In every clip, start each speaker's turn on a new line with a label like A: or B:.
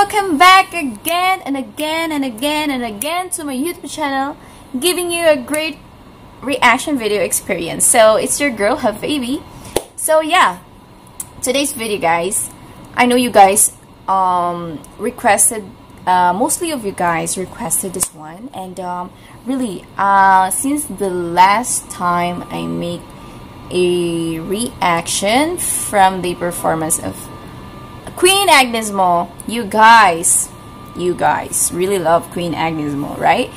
A: welcome back again and again and again and again to my YouTube channel, giving you a great reaction video experience. So it's your girl, HaveyBee. So yeah, today's video, guys. I know you guys um, requested, uh, mostly of you guys requested this one, and um, really, uh, since the last time I made a reaction from the performance of Queen Agnez Mo, you guys, you guys really love Queen Agnez Mo, right?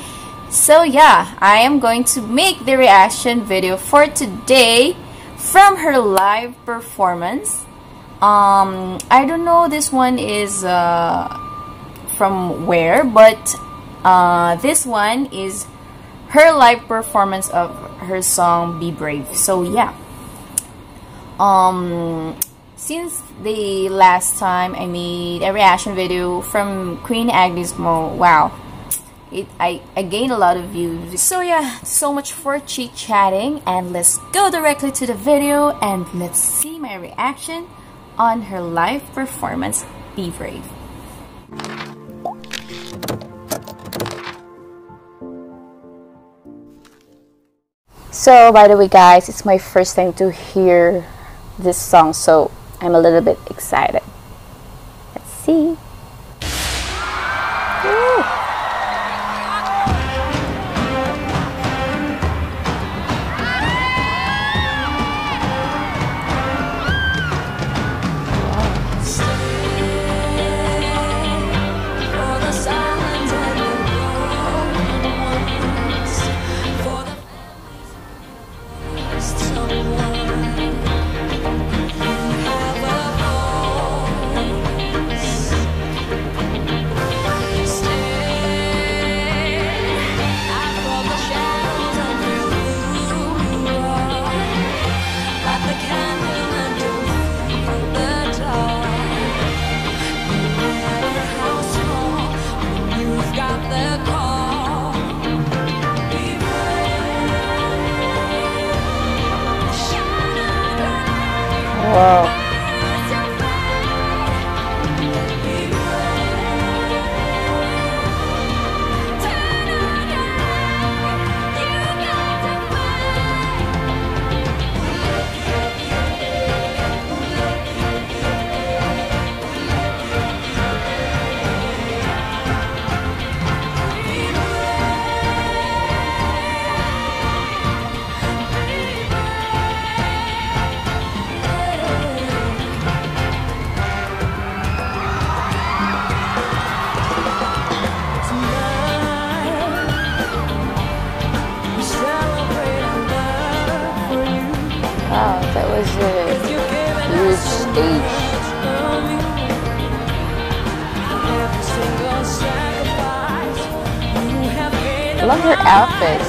A: So yeah, I am going to make the reaction video for today from her live performance. Um, I don't know this one is uh, from where, but uh, this one is her live performance of her song Be Brave. So yeah. Um, since the last time I made a reaction video from Queen Agnez Mo, wow, it, I, I gained a lot of views. So yeah, so much for chit chatting and let's go directly to the video and let's see my reaction on her live performance, Be Brave. So by the way guys, it's my first time to hear this song so I'm a little bit excited. Let's see. Wow. Wow, I love her outfit.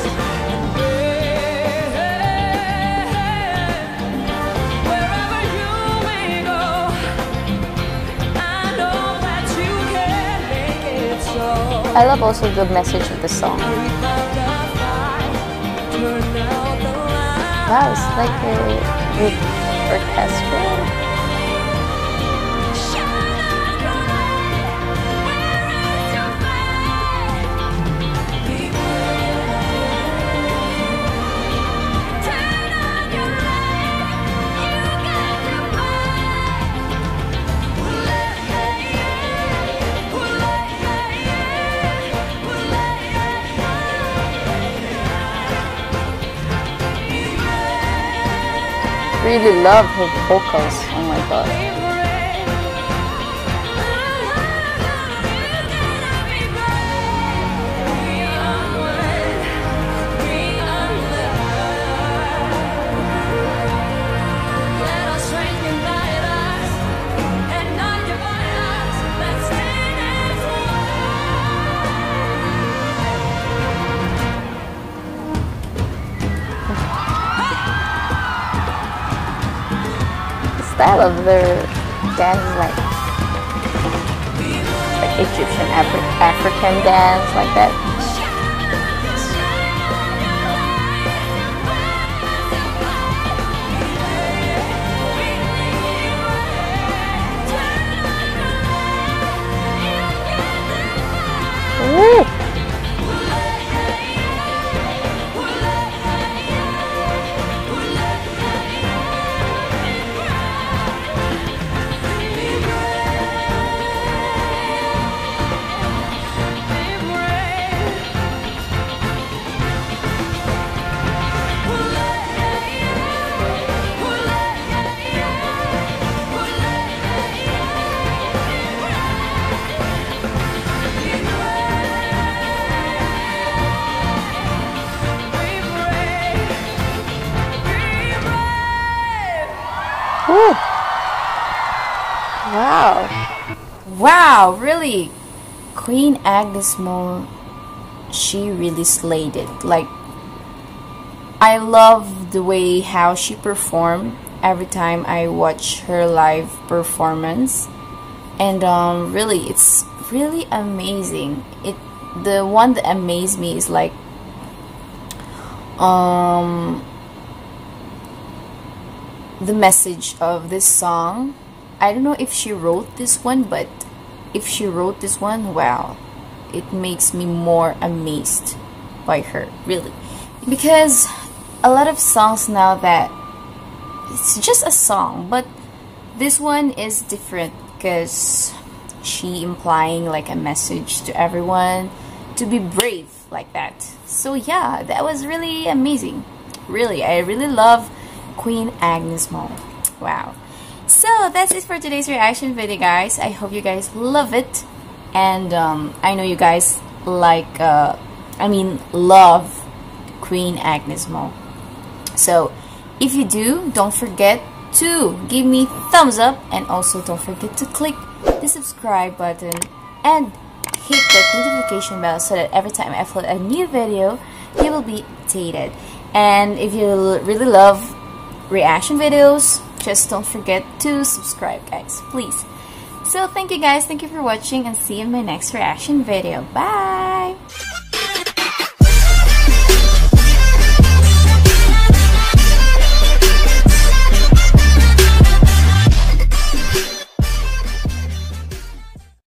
A: I love also the message of the song. Wow, it's like a orchestra. Really love her vocals. Oh my god. Style of their dance like like Egyptian Afri African dance like that. Wow. Wow, really. Queen Agnez Mo, she really slayed it. Like, I love the way how she performed every time I watch her live performance. And um, really, it's really amazing. It the one that amazed me is like um the message of this song. I don't know if she wrote this one, but if she wrote this one, wow, it makes me more amazed by her, really. Because a lot of songs now that it's just a song, but this one is different because she implying like a message to everyone to be brave like that. So yeah, that was really amazing. Really, I really love Queen Agnez Mo. Wow. So that's it for today's reaction video, guys. I hope you guys love it, and um, I know you guys like, uh, I mean, love Queen Agnez Mo. So if you do, don't forget to give me thumbs up, and also don't forget to click the subscribe button and hit that notification bell so that every time I upload a new video, you will be updated. And if you really love reaction videos, just don't forget to subscribe, guys, please. So thank you guys, thank you for watching, and see you in my next reaction video. Bye!